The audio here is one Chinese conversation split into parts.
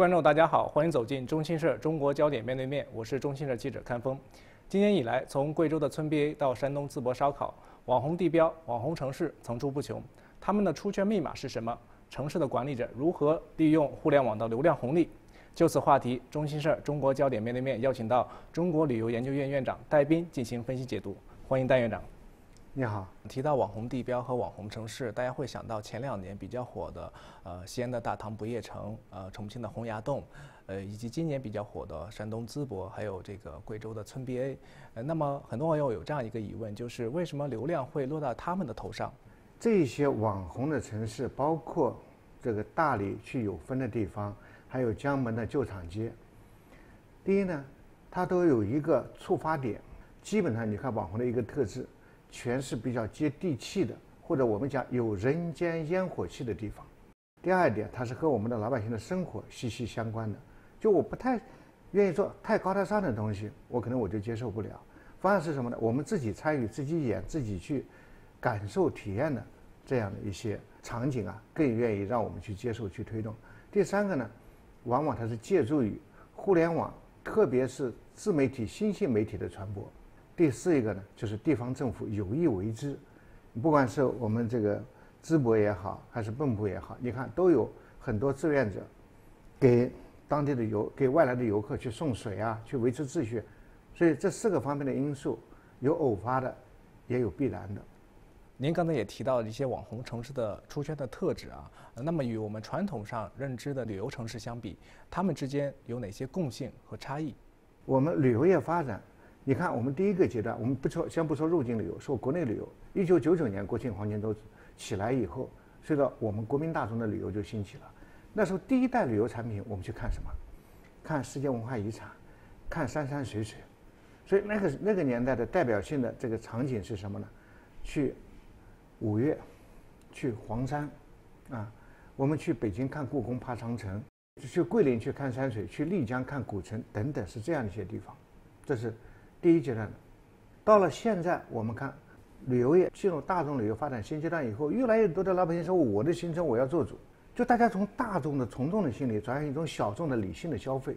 观众，大家好，欢迎走进中新社中国焦点面对面，我是中新社记者看风。今年以来，从贵州的村 BA 到山东淄博烧烤，网红地标、网红城市层出不穷。他们的出圈密码是什么？城市的管理者如何利用互联网的流量红利？就此话题，中新社中国焦点面对面邀请到中国旅游研究院院长戴斌进行分析解读。欢迎戴院长。你好，提到网红地标和网红城市，大家会想到前两年比较火的，呃，西安的大唐不夜城，呃，重庆的洪崖洞，呃，以及今年比较火的山东淄博，还有这个贵州的村 BA。呃，那么很多网友有这样一个疑问，就是为什么流量会落到他们的头上？这些网红的城市，包括这个大理去有分的地方，还有江门的旧厂街。第一呢，它都有一个触发点，基本上你看网红的一个特质。全是比较接地气的，或者我们讲有人间烟火气的地方。第二点，它是和我们的老百姓的生活息息相关的。就我不太愿意做太高大上的东西，我可能我就接受不了。反而是什么呢？我们自己参与、自己演、自己去感受、体验的这样的一些场景啊，更愿意让我们去接受、去推动。第三个呢，往往它是借助于互联网，特别是自媒体、新兴媒体的传播。第四一个呢，就是地方政府有意为之，不管是我们这个淄博也好，还是蚌埠也好，你看都有很多志愿者，给当地的游、给外来的游客去送水啊，去维持秩序，所以这四个方面的因素，有偶发的，也有必然的。您刚才也提到一些网红城市的出圈的特质啊，那么与我们传统上认知的旅游城市相比，它们之间有哪些共性和差异？我们旅游业发展。你看，我们第一个阶段，我们不说，先不说入境旅游，说国内旅游。一九九九年国庆黄金周起来以后，随着我们国民大众的旅游就兴起了。那时候第一代旅游产品，我们去看什么？看世界文化遗产，看山山水水。所以那个那个年代的代表性的这个场景是什么呢？去五岳，去黄山，啊，我们去北京看故宫、爬长城，去桂林去看山水，去丽江看古城等等，是这样的一些地方。这是。第一阶段，到了现在，我们看旅游业进入大众旅游发展新阶段以后，越来越多的老百姓说：“我的行程我要做主。”就大家从大众的从众的心理转向一种小众的理性的消费。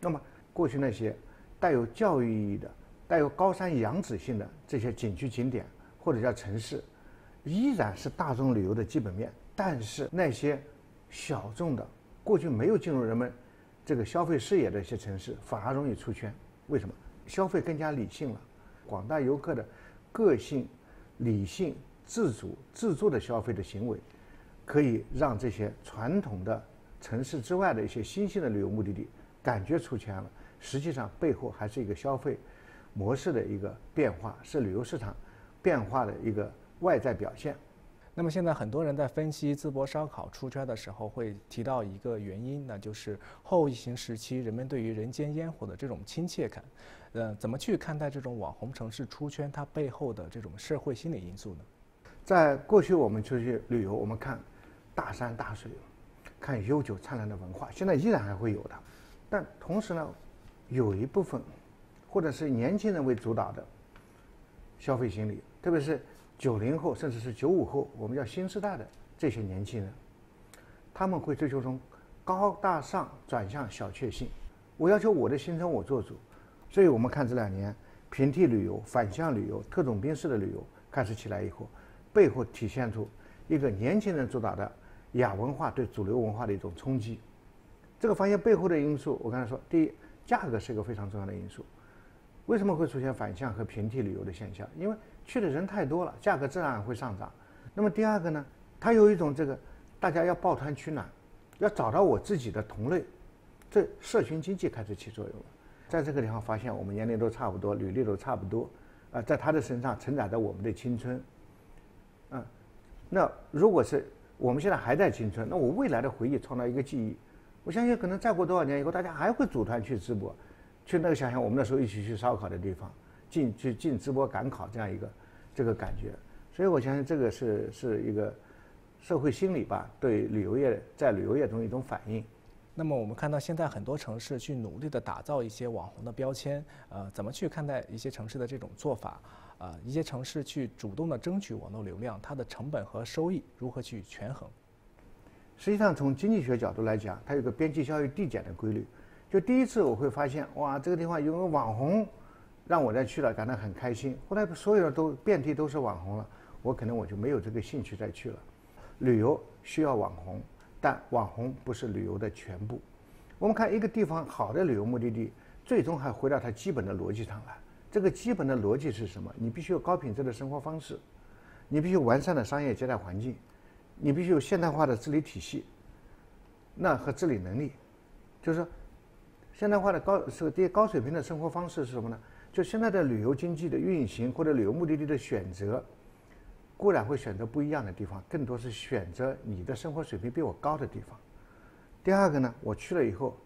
那么，过去那些带有教育意义的、带有高山仰止性的这些景区景点或者叫城市，依然是大众旅游的基本面。但是那些小众的、过去没有进入人们这个消费视野的一些城市，反而容易出圈。为什么？消费更加理性了，广大游客的个性、理性、自主、自助的消费的行为，可以让这些传统的城市之外的一些新兴的旅游目的地感觉出圈了。实际上背后还是一个消费模式的一个变化，是旅游市场变化的一个外在表现。那么现在很多人在分析淄博烧烤出圈的时候，会提到一个原因，那就是后疫情时期人们对于人间烟火的这种亲切感。呃，怎么去看待这种网红城市出圈它背后的这种社会心理因素呢？在过去我们出去旅游，我们看大山大水，看悠久灿烂的文化，现在依然还会有的。但同时呢，有一部分或者是年轻人为主导的消费心理，特别是。九零后甚至是九五后，我们叫新时代的这些年轻人，他们会追求从高大上转向小确幸。我要求我的行程我做主，所以我们看这两年平替旅游、反向旅游、特种兵式的旅游开始起来以后，背后体现出一个年轻人主导的亚文化对主流文化的一种冲击。这个发现背后的因素，我刚才说，第一，价格是一个非常重要的因素。为什么会出现反向和平替旅游的现象？因为去的人太多了，价格自然会上涨。那么第二个呢，它有一种这个大家要抱团取暖，要找到我自己的同类，这社群经济开始起作用了。在这个地方发现，我们年龄都差不多，履历都差不多，啊，在他的身上承载着我们的青春，嗯，那如果是我们现在还在青春，那我未来的回忆创造一个记忆，我相信可能再过多少年以后，大家还会组团去淄博。去那个想想我们那时候一起去烧烤的地方，进去进直播赶考这样一个这个感觉，所以我相信这个是是一个社会心理吧，对旅游业在旅游业中一种反应。那么我们看到现在很多城市去努力的打造一些网红的标签，呃，怎么去看待一些城市的这种做法？啊，一些城市去主动的争取网络流量，它的成本和收益如何去权衡？实际上从经济学角度来讲，它有个边际效益递减的规律。就第一次我会发现，哇，这个地方有个网红，让我再去了，感到很开心。后来所有的都遍地都是网红了，我可能我就没有这个兴趣再去了。旅游需要网红，但网红不是旅游的全部。我们看一个地方好的旅游目的地，最终还回到它基本的逻辑上来。这个基本的逻辑是什么？你必须有高品质的生活方式，你必须有完善的商业接待环境，你必须有现代化的治理体系，那和治理能力，就是，现代化的高是低高水平的生活方式是什么呢？就现在的旅游经济的运行或者旅游目的地的选择。固然会选择不一样的地方，更多是选择你的生活水平比我高的地方。第二个呢，我去了以后，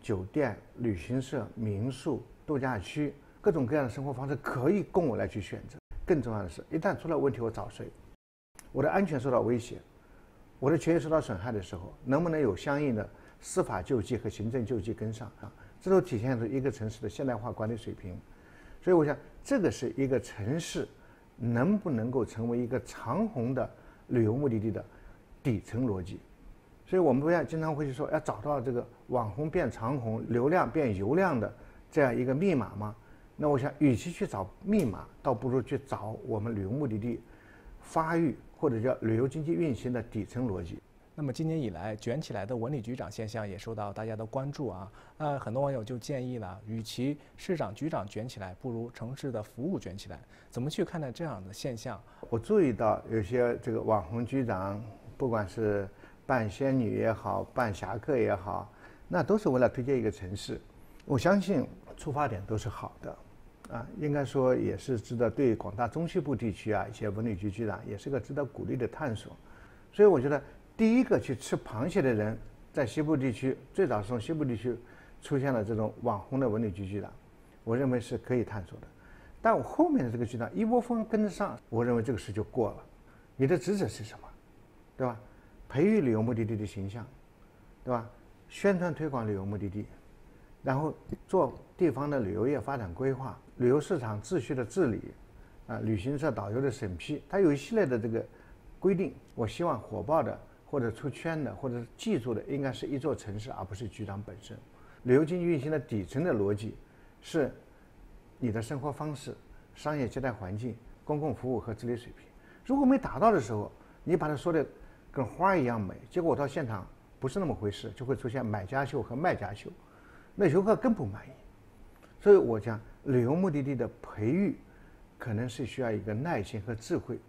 酒店、旅行社、民宿、度假区，各种各样的生活方式可以供我来去选择。更重要的是，一旦出了问题，我找谁？我的安全受到威胁，我的权益受到损害的时候，能不能有相应的司法救济和行政救济跟上啊？这都体现出一个城市的现代化管理水平。所以，我想这个是一个城市。能不能够成为一个长虹的旅游目的地的底层逻辑？所以我们不要经常会去说要找到这个网红变长虹、流量变油量的这样一个密码吗？那我想，与其去找密码，倒不如去找我们旅游目的地发育或者叫旅游经济运行的底层逻辑。那么今年以来，卷起来的文旅局长现象也受到大家的关注啊。那很多网友就建议了，与其市长局长卷起来，不如城市的服务卷起来。怎么去看待这样的现象？我注意到有些这个网红局长，不管是扮仙女也好，扮侠客也好，那都是为了推荐一个城市。我相信出发点都是好的，啊，应该说也是值得对广大中西部地区啊一些文旅局局长也是个值得鼓励的探索。所以我觉得。第一个去吃螃蟹的人，在西部地区最早是从西部地区出现了这种网红的文旅局局长，我认为是可以探索的。但我后面的这个局长一窝蜂跟得上，我认为这个事就过了。你的职责是什么？对吧？培育旅游目的地的形象，对吧？宣传推广旅游目的地，然后做地方的旅游业发展规划、旅游市场秩序的治理，啊，旅行社导游的审批，它有一系列的这个规定。我希望火爆的。或者出圈的，或者是记住的，应该是一座城市，而不是局长本身。旅游经济运行的底层的逻辑，是你的生活方式、商业接待环境、公共服务和治理水平。如果没达到的时候，你把它说的跟花一样美，结果我到现场不是那么回事，就会出现买家秀和卖家秀，那游客更不满意。所以我讲，旅游目的地的培育，可能是需要一个耐心和智慧，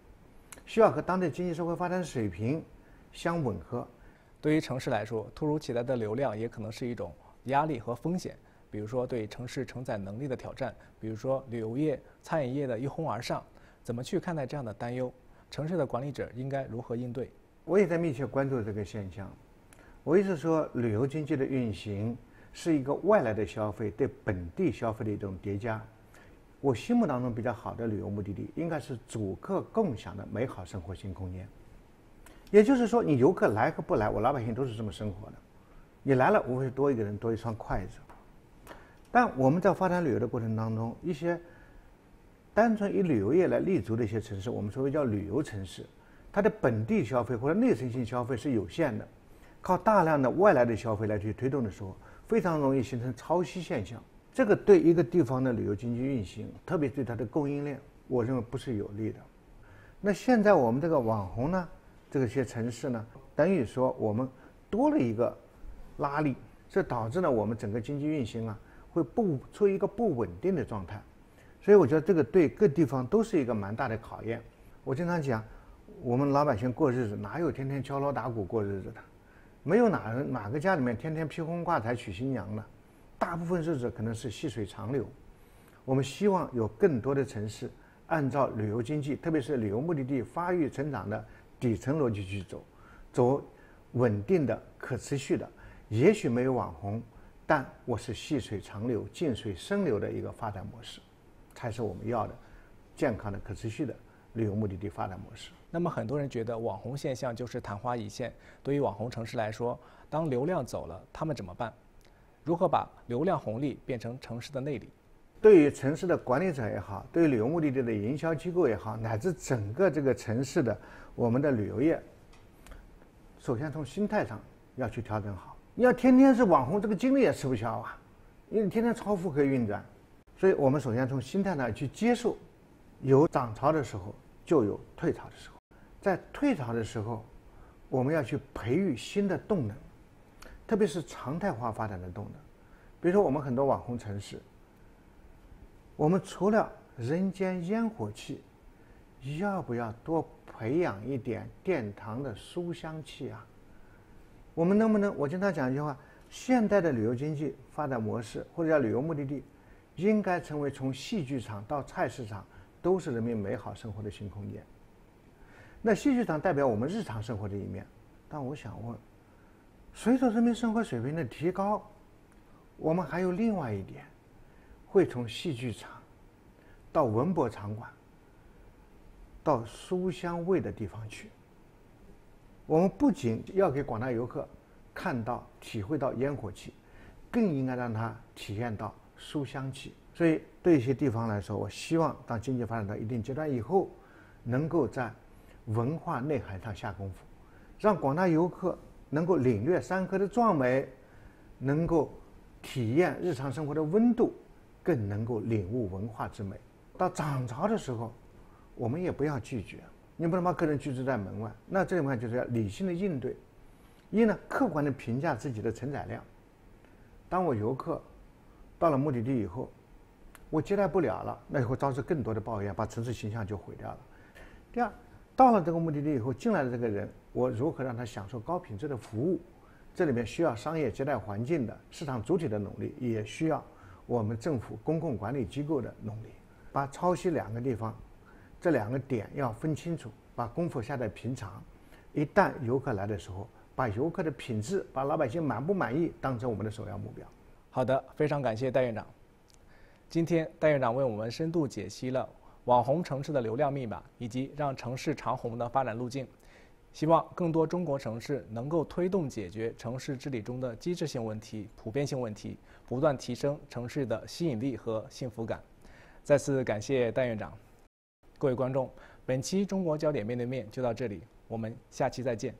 需要和当地经济社会发展水平。相吻合。对于城市来说，突如其来的流量也可能是一种压力和风险。比如说，对城市承载能力的挑战；比如说，旅游业、餐饮业的一哄而上。怎么去看待这样的担忧？城市的管理者应该如何应对？我也在密切关注这个现象。我一直说，旅游经济的运行是一个外来的消费对本地消费的一种叠加。我心目当中比较好的旅游目的地，应该是主客共享的美好生活新空间。也就是说，你游客来和不来，我老百姓都是这么生活的。你来了，无非多一个人多一双筷子。但我们在发展旅游的过程当中，一些单纯以旅游业来立足的一些城市，我们所谓叫旅游城市，它的本地消费或者内生性消费是有限的，靠大量的外来的消费来去推动的时候，非常容易形成超吸现象。这个对一个地方的旅游经济运行，特别对它的供应链，我认为不是有利的。那现在我们这个网红呢？这些城市呢，等于说我们多了一个拉力，这导致了我们整个经济运行啊，会不处于一个不稳定的状态。所以我觉得这个对各地方都是一个蛮大的考验。我经常讲，我们老百姓过日子哪有天天敲锣打鼓过日子的？没有哪人哪个家里面天天披红挂彩娶新娘的，大部分日子可能是细水长流。我们希望有更多的城市按照旅游经济，特别是旅游目的地发育成长的。底层逻辑去走，走稳定的、可持续的，也许没有网红，但我是细水长流、静水深流的一个发展模式，才是我们要的健康的、可持续的旅游目的地发展模式。那么很多人觉得网红现象就是昙花一现，对于网红城市来说，当流量走了，他们怎么办？如何把流量红利变成城市的内力？对于城市的管理者也好，对于旅游目的地的营销机构也好，乃至整个这个城市的。我们的旅游业，首先从心态上要去调整好。你要天天是网红，这个精力也吃不消啊，因为天天超负荷运转。所以我们首先从心态上去接受，有涨潮的时候就有退潮的时候，在退潮的时候，我们要去培育新的动能，特别是常态化发展的动能。比如说我们很多网红城市，我们除了人间烟火气，要不要多培养一点殿堂的书香气啊？我们能不能？我经常讲一句话：现代的旅游经济发展模式或者叫旅游目的地。应该成为从戏剧场到菜市场都是人民美好生活的新空间。那戏剧场代表我们日常生活的一面，但我想问，随着人民生活水平的提高，我们还有另外一点，会从戏剧场到文博场馆，到书香味的地方去。我们不仅要给广大游客看到、体会到烟火气，更应该让他体验到。书香气，所以对一些地方来说，我希望当经济发展到一定阶段以后，能够在文化内涵上下功夫，让广大游客能够领略山河的壮美，能够体验日常生活的温度，更能够领悟文化之美。到涨潮的时候，我们也不要拒绝，你不能把客人拒之在门外。那这里面就是要理性的应对，一呢，客观的评价自己的承载量。当我游客。到了目的地以后，我接待不了了，那会招致更多的抱怨，把城市形象就毁掉了。第二，到了这个目的地以后，进来的这个人，我如何让他享受高品质的服务？这里面需要商业接待环境的市场主体的努力，也需要我们政府公共管理机构的努力。把抄袭两个地方，这两个点要分清楚，把功夫下在平常。一旦游客来的时候，把游客的品质，把老百姓满不满意当成我们的首要目标。好的，非常感谢戴院长。今天戴院长为我们深度解析了网红城市的流量密码以及让城市长红的发展路径。希望更多中国城市能够推动解决城市治理中的机制性问题、普遍性问题，不断提升城市的吸引力和幸福感。再次感谢戴院长。各位观众，本期中国焦点面对面就到这里，我们下期再见。